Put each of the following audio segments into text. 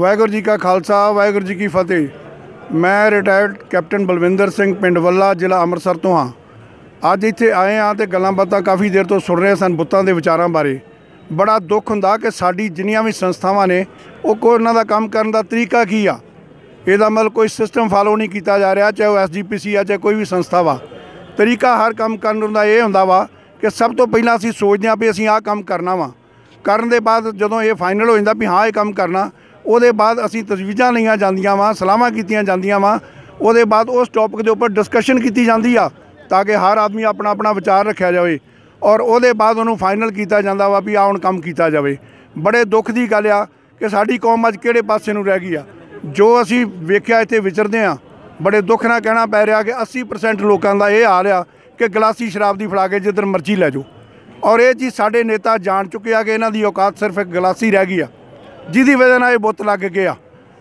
ਵਾਹਿਗੁਰੂ ਜੀ ਕਾ ਖਾਲਸਾ, ਵਾਹਿਗੁਰੂ ਜੀ ਕੀ ਫਤਿਹ। ਮੈਂ retired captain Balwinder Singh ਪਿੰਡ ਵੱਲਾ, ਜ਼ਿਲ੍ਹਾ ਅੰਮ੍ਰਿਤਸਰ ਤੋਂ ਹਾਂ। ਅੱਜ ਇੱਥੇ ਆਏ ਹਾਂ ਤੇ ਗੱਲਾਂ ਬਾਤਾਂ ਕਾਫੀ ਦੇਰ ਤੋਂ ਸੁਣ ਰਹੇ ਸਨ ਬੁੱਤਾਂ ਦੇ ਵਿਚਾਰਾਂ ਬਾਰੇ। ਬੜਾ ਦੁੱਖ ਹੁੰਦਾ ਕਿ ਸਾਡੀ ਜਿੰਨੀਆਂ ਵੀ ਸੰਸਥਾਵਾਂ ਨੇ, ਉਹ ਕੋਈ ਉਹਨਾਂ ਦਾ ਕੰਮ ਕਰਨ ਦਾ ਤਰੀਕਾ ਕੀ ਆ? ਇਹਦਾ ਮਤਲਬ ਕੋਈ ਸਿਸਟਮ ਫਾਲੋ ਨਹੀਂ ਕੀਤਾ ਜਾ ਰਿਹਾ, ਚਾਹੇ ਉਹ ਐਸਜੀਪੀਸੀ ਆ, ਚਾਹੇ ਕੋਈ ਵੀ ਸੰਸਥਾ ਵਾ। ਤਰੀਕਾ ਹਰ ਕੰਮ ਕਰਨ ਦਾ ਇਹ ਹੁੰਦਾ ਵਾ ਕਿ ਸਭ ਤੋਂ ਪਹਿਲਾਂ ਅਸੀਂ ਸੋਚਦੇ ਹਾਂ ਵੀ ਅਸੀਂ ਆਹ ਕੰਮ ਕਰਨਾ ਵਾ। ਕਰਨ ਦੇ ਬਾਅਦ ਜਦੋਂ ਇਹ ਫਾਈਨਲ ਹੋ ਜਾਂਦਾ ਵੀ ਹਾਂ, ਇਹ ਕੰਮ ਕਰਨਾ ਉਹਦੇ ਬਾਅਦ ਅਸੀਂ ਤਜਵੀਜ਼ਾਂ ਲਈਆਂ ਜਾਂਦੀਆਂ ਵਾ ਸਲਾਹਾਂ ਕੀਤੀਆਂ ਜਾਂਦੀਆਂ ਵਾ। ਉਹਦੇ ਬਾਅਦ ਉਸ ਟੌਪਿਕ ਦੇ ਉੱਪਰ ਡਿਸਕਸ਼ਨ ਕੀਤੀ ਜਾਂਦੀ ਆ, ਤਾਂ ਕਿ ਹਰ ਆਦਮੀ ਆਪਣਾ ਆਪਣਾ ਵਿਚਾਰ ਰੱਖਿਆ ਜਾਵੇ। ਔਰ ਉਹਦੇ ਬਾਅਦ ਉਹਨੂੰ ਫਾਈਨਲ ਕੀਤਾ ਜਾਂਦਾ ਵਾ ਵੀ ਆ ਹੁਣ ਕੰਮ ਕੀਤਾ ਜਾਵੇ। ਬੜੇ ਦੁੱਖ ਦੀ ਗੱਲ ਆ ਕਿ ਸਾਡੀ ਕੌਮ ਅੱਜ ਕਿਹੜੇ ਪਾਸੇ ਨੂੰ ਰਹਿ ਗਈ ਆ। ਜੋ ਅਸੀਂ ਵੇਖਿਆ ਇੱਥੇ ਵਿਚਰਦੇ ਆ, ਬੜੇ ਦੁੱਖ ਨਾਲ ਕਹਿਣਾ ਪੈ ਰਿਹਾ ਕਿ 80% ਲੋਕਾਂ ਦਾ ਇਹ ਹਾਲ ਆ ਕਿ ਗਲਾਸੀ ਸ਼ਰਾਬ ਦੀ ਫੜਾ ਕੇ ਜਿੱਧਰ ਮਰਜ਼ੀ ਲੈ ਜਾਓ। ਔਰ ਇਹ ਚੀਜ਼ ਸਾਡੇ ਨੇਤਾ ਜਾਣ ਚੁੱਕੇ ਆ ਕਿ ਇਹਨਾਂ ਦੀ ਔਕਾਤ ਸਿਰਫ ਇੱਕ ਗਲਾਸੀ ਰਹਿ ਗਈ ਆ। ਜਿਹਦੀ ਵਜ੍ਹਾ ਨਾਲ ਇਹ ਬੁੱਤ ਲੱਗ ਗਿਆ।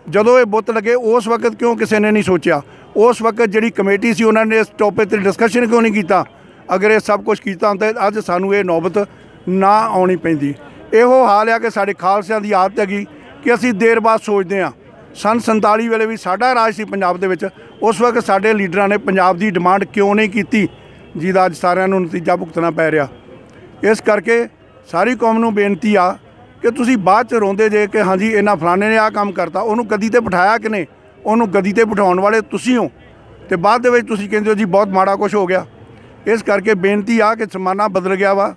ਜਦੋਂ ਇਹ ਬੁੱਤ ਲੱਗੇ, ਉਸ ਵਕਤ ਕਿਉਂ ਕਿਸੇ ਨੇ ਨਹੀਂ ਸੋਚਿਆ? ਉਸ ਵਕਤ ਜਿਹੜੀ ਕਮੇਟੀ ਸੀ, ਉਹਨਾਂ ਨੇ ਇਸ ਟੌਪਿਕ ਤੇ ਡਿਸਕਸ਼ਨ ਕਿਉਂ ਨਹੀਂ ਕੀਤਾ? ਅਗਰ ਇਹ ਸਭ ਕੁਝ ਕੀਤਾ ਹੁੰਦਾ, ਅੱਜ ਸਾਨੂੰ ਇਹ ਨੌਬਤ ਨਾ ਆਉਣੀ ਪੈਂਦੀ। ਇਹੋ ਹਾਲ ਆ ਕਿ ਸਾਡੇ ਖਾਲਸਿਆਂ ਦੀ ਆਦਤ ਹੈਗੀ ਕਿ ਅਸੀਂ ਦੇਰ ਬਾਅਦ ਸੋਚਦੇ ਆ ਸਨ 47 ਵੇਲੇ ਵੀ ਸਾਡਾ ਰਾਜ ਸੀ ਪੰਜਾਬ ਦੇ ਵਿੱਚ, ਉਸ ਵਕਤ ਸਾਡੇ ਲੀਡਰਾਂ ਨੇ ਪੰਜਾਬ ਦੀ ਡਿਮਾਂਡ ਕਿਉਂ ਨਹੀਂ ਕੀਤੀ, ਜਿਹਦਾ ਅੱਜ ਸਾਰਿਆਂ ਨੂੰ ਨਤੀਜਾ ਭੁਗਤਣਾ ਪੈ ਰਿਹਾ। ਇਸ ਕਰਕੇ ਸਾਰੀ ਕੌਮ ਨੂੰ ਬੇਨਤੀ ਆ ਕਿ ਤੁਸੀਂ ਬਾਅਦ ਚ ਰੋਂਦੇ ਜੇ ਕਿ ਹਾਂਜੀ ਇਹਨਾਂ ਫਲਾਣੇ ਨੇ ਆਹ ਕੰਮ ਕਰਤਾ, ਉਹਨੂੰ ਗਦੀ ਤੇ ਬਿਠਾਇਆ ਕਿਨੇ? ਉਹਨੂੰ ਗਦੀ ਤੇ ਬਿਠਾਉਣ ਵਾਲੇ ਤੁਸੀਂ ਹੋ। ਤੇ ਬਾਅਦ ਦੇ ਵਿੱਚ ਤੁਸੀਂ ਕਹਿੰਦੇ ਹੋ, ਜੀ, ਬਹੁਤ ਮਾੜਾ ਕੁਝ ਹੋ ਗਿਆ। ਇਸ ਕਰਕੇ ਬੇਨਤੀ ਆ ਕਿ ਜ਼ਮਾਨਾ ਬਦਲ ਗਿਆ ਵਾ।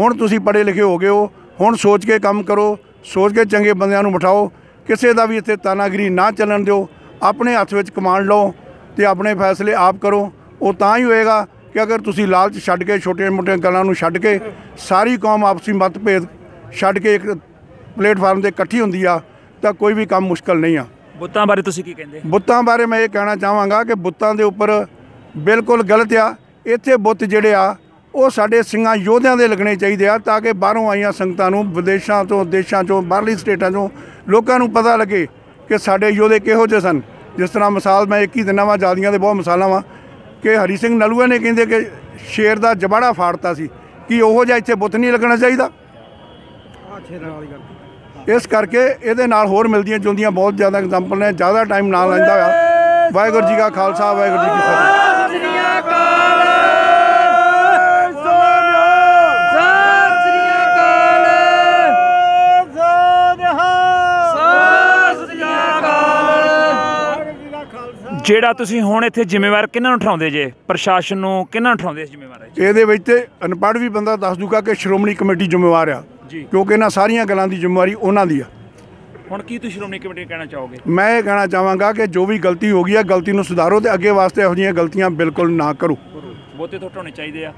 ਹੁਣ ਤੁਸੀਂ ਪੜ੍ਹੇ ਲਿਖੇ ਹੋ ਗਏ ਹੋ। ਹੁਣ ਸੋਚ ਕੇ ਕੰਮ ਕਰੋ, ਸੋਚ ਕੇ ਚੰਗੇ ਬੰਦਿਆਂ ਨੂੰ ਬਿਠਾਓ। ਕਿਸੇ ਦਾ ਵੀ ਇੱਥੇ ਤਾਨਾਗਰੀ ਨਾ ਚੱਲਣ ਦਿਓ। ਆਪਣੇ ਹੱਥ ਵਿੱਚ ਕਮਾਂਡ ਲਓ ਤੇ ਆਪਣੇ ਫੈਸਲੇ ਆਪ ਕਰੋ। ਉਹ ਤਾਂ ਹੀ ਹੋਏਗਾ ਕਿ ਅਗਰ ਤੁਸੀਂ ਲਾਲਚ ਛੱਡ ਕੇ ਛੋਟੀਆਂ-ਮੋਟੀਆਂ ਗੱਲਾਂ ਨੂੰ ਛੱਡ ਕੇ ਸਾਰੀ ਕੌਮ ਆਪਸੀ ਮਤਭੇਦ ਛੱਡ ਕੇ ਇੱਕ ਪਲੇਟਫਾਰਮ ਤੇ ਇਕੱਠੀ ਹੁੰਦੀ ਆ ਤਾਂ ਕੋਈ ਵੀ ਕੰਮ ਮੁਸ਼ਕਲ ਨਹੀਂ ਆ। ਬੁੱਤਾਂ ਬਾਰੇ ਤੁਸੀਂ ਕੀ ਕਹਿੰਦੇ? ਬੁੱਤਾਂ ਬਾਰੇ ਮੈਂ ਇਹ ਕਹਿਣਾ ਚਾਹਾਂਗਾ ਕਿ ਬੁੱਤਾਂ ਦੇ ਉੱਪਰ ਬਿਲਕੁਲ ਗਲਤ ਆ। ਇੱਥੇ ਬੁੱਤ ਜਿਹੜੇ ਆ ਉਹ ਸਾਡੇ ਸਿੰਘਾਂ ਯੋਧਿਆਂ ਦੇ ਲੱਗਣੇ ਚਾਹੀਦੇ ਆ ਤਾਂ ਕਿ ਬਾਹਰੋਂ ਆਈਆਂ ਸੰਗਤਾਂ ਨੂੰ ਵਿਦੇਸ਼ਾਂ ਤੋਂ ਦੇਸ਼ਾਂ ਤੋਂ ਬਾਹਰਲੀ ਸਟੇਟਾਂ ਤੋਂ ਲੋਕਾਂ ਨੂੰ ਪਤਾ ਲੱਗੇ ਕਿ ਸਾਡੇ ਯੋਧੇ ਕਿਹੋ ਜਿਹੇ ਸਨ। ਜਿਸ ਤਰ੍ਹਾਂ ਮਿਸਾਲ ਮੈਂ ਇੱਕ ਹੀ ਦਿਨਾਂ ਵਾ ਜਾਦੀਆਂ ਦੇ ਬਹੁਤ ਮਿਸਾਲਾਂ ਵਾ ਕਿ ਹਰੀ ਸਿੰਘ ਨਲੂਆ ਨੇ ਕਹਿੰਦੇ ਕਿ ਸ਼ੇਰ ਦਾ ਜਬਾੜਾ ਫਾੜਤਾ ਸੀ। ਕਿ ਉਹੋ ਜਿਹਾ ਇੱਥੇ ਬੁੱਤ ਨਹੀਂ ਲੱਗਣਾ ਚਾਹੀਦਾ? ਇਸ ਕਰਕੇ ਇਹਦੇ ਨਾਲ ਹੋਰ ਮਿਲਦੀਆਂ ਜੁਲਦੀਆਂ ਬਹੁਤ ਜ਼ਿਆਦਾ ਐਗਜ਼ਾਮਪਲ ਨੇ ਜ਼ਿਆਦਾ ਟਾਈਮ ਨਾ ਲੈਂਦਾ ਹੋਇਆ। ਵਾਹਿਗੁਰੂ ਜੀ ਕਾ ਖਾਲਸਾ ਵਾਹਿਗੁਰੂ ਜੀ ਕੀ ਫਤਿਹ। ਜਿਹੜਾ ਤੁਸੀਂ ਹੁਣ ਇੱਥੇ ਜ਼ਿੰਮੇਵਾਰ ਕਿਹਨਾਂ ਨੂੰ ਠਾਉਂਦੇ ਜੇ? ਪ੍ਰਸ਼ਾਸਨ ਨੂੰ ਕਿਹਨਾਂ ਨੂੰ ਠਾਉਂਦੇ ਜ਼ਿੰਮੇਵਾਰ ਇਹਦੇ ਵਿੱਚ ਤੇ ਅਨਪੜ੍ਹ ਵੀ ਬੰਦਾ ਦੱਸ ਦੂਗਾ ਕਿ ਸ਼੍ਰੋਮਣੀ ਕਮੇਟੀ ਜ਼ਿੰਮੇਵਾਰ ਆ। ਕਿਉਂਕਿ ਇਹਨਾਂ ਸਾਰੀਆਂ ਗੱਲਾਂ ਦੀ ਜ਼ਿੰਮੇਵਾਰੀ ਉਹਨਾਂ ਦੀ ਆ। ਹੁਣ ਕੀ ਤੁਸੀਂ ਸ਼੍ਰੋਮਣੀ ਕਮੇਟੀ ਨੂੰ ਕਹਿਣਾ ਚਾਹੋਗੇ? ਮੈਂ ਇਹ ਕਹਿਣਾ ਚਾਹਾਂਗਾ ਕਿ ਜੋ ਵੀ ਗਲਤੀ ਹੋ ਗਈ ਆ ਗਲਤੀ ਨੂੰ ਸੁਧਾਰੋ ਤੇ ਅੱਗੇ ਵਾਸਤੇ ਇਹੋ ਜਿਹੀਆਂ ਗਲਤੀਆਂ ਬਿਲਕੁਲ ਨਾ ਕਰੋ। ਬੋਤੇ ਤੋਂ ਹਟਾਉਣੇ ਚਾਹੀਦੇ ਆ।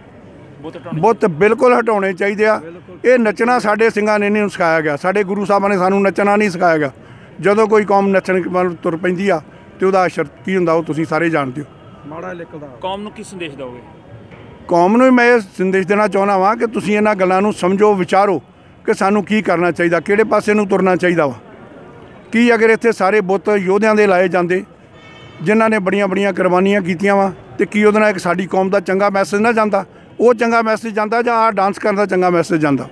ਬੋਤੇ ਹਟਾਉਣੇ ਬੁੱਤ ਬਿਲਕੁਲ ਹਟਾਉਣੇ ਚਾਹੀਦੇ ਆ। ਇਹ ਨੱਚਣਾ ਸਾਡੇ ਸਿੰਘਾਂ ਨੇ ਨਹੀਂ ਸਿਖਾਇਆ ਗਿਆ। ਸਾਡੇ ਗੁਰੂ ਸਾਹਿਬਾਂ ਨੇ ਸਾਨੂੰ ਨੱਚਣਾ ਨਹੀਂ ਸਿਖਾਇਆ ਗਿਆ। ਜਦੋਂ ਕੋਈ ਕੌਮ ਨੱਚਣ ਵੱਲ ਤੁਰ ਪੈਂਦੀ ਆ ਤੇ ਉਹਦਾ ਅਸਰ ਕੀ ਹੁੰਦਾ ਉਹ ਤੁਸੀਂ ਸਾਰੇ ਜਾਣਦੇ ਹੋ। ਕੌਮ ਨੂੰ ਕੀ ਸੰਦੇਸ਼ ਦਿਓਗੇ? ਕੌਮ ਨੂੰ ਮੈਂ ਇਹ ਸੰਦੇਸ਼ ਦੇਣਾ ਚਾਹੁੰਦਾ ਵਾਂ ਕਿ ਤੁਸੀਂ ਇਹਨਾਂ ਗੱਲਾਂ ਨੂੰ ਸਮਝੋ ਵਿਚਾਰੋ। ਕਿ ਸਾਨੂੰ ਕੀ ਕਰਨਾ ਚਾਹੀਦਾ ਕਿਹੜੇ ਪਾਸੇ ਨੂੰ ਤੁਰਨਾ ਚਾਹੀਦਾ ਵਾ? ਕੀ ਅਗਰ ਇੱਥੇ ਸਾਰੇ ਬੁੱਤ ਯੋਧਿਆਂ ਦੇ ਲਾਏ ਜਾਂਦੇ ਜਿਨ੍ਹਾਂ ਨੇ ਬੜੀਆਂ ਬੜੀਆਂ ਕੁਰਬਾਨੀਆਂ ਕੀਤੀਆਂ ਵਾ ਤੇ ਕੀ ਉਹਦੇ ਨਾਲ ਇੱਕ ਸਾਡੀ ਕੌਮ ਦਾ ਚੰਗਾ ਮੈਸੇਜ ਨਾ ਜਾਂਦਾ? ਉਹ ਚੰਗਾ ਮੈਸੇਜ ਜਾਂਦਾ ਜਾਂ ਆ ਡਾਂਸ ਕਰਨ ਦਾ ਚੰਗਾ ਮੈਸੇਜ ਜਾਂਦਾ?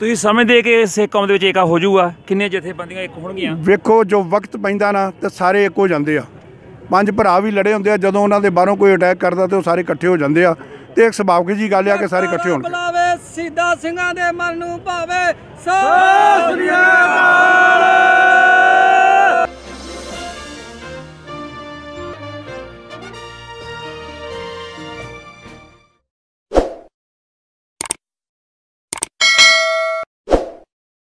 ਤੁਸੀਂ ਸਮਝਦੇ ਕਿ ਸਿੱਖ ਕੌਮ ਦੇ ਵਿੱਚ ਏਕਾ ਹੋ ਜਾਊਗਾ? ਕਿੰਨੇ ਜਥੇਬੰਦੀਆਂ ਇੱਕ ਹੋਣਗੀਆਂ? ਵੇਖੋ ਜੋ ਵਕਤ ਪੈਂਦਾ ਨਾ ਤੇ ਸਾਰੇ ਇੱਕ ਹੋ ਜਾਂਦੇ ਆ। ਪੰਜ ਭਰਾ ਵੀ ਲੜੇ ਹੁੰਦੇ ਆ ਜਦੋਂ ਉਹਨਾਂ ਦੇ ਬਾਹਰੋਂ ਕੋਈ ਅਟੈਕ ਕਰਦਾ ਤੇ ਉਹ ਸਾਰੇ ਇਕੱਠੇ ਹੋ ਜਾਂਦੇ ਆ। ਤੇ ਇੱਕ ਸੁਭਾਵਿਕ ਜੀ ਗੱਲ ਆ ਕਿ ਸਾਰੇ ਇਕੱਠੇ ਹੋਣਗੇ। ਬੁਲਾਵੇ ਸਿੰਘਾਂ ਦੇ ਮਨ ਨੂੰ ਭਾਵੇ। ਸਤਿ ਸ੍ਰੀ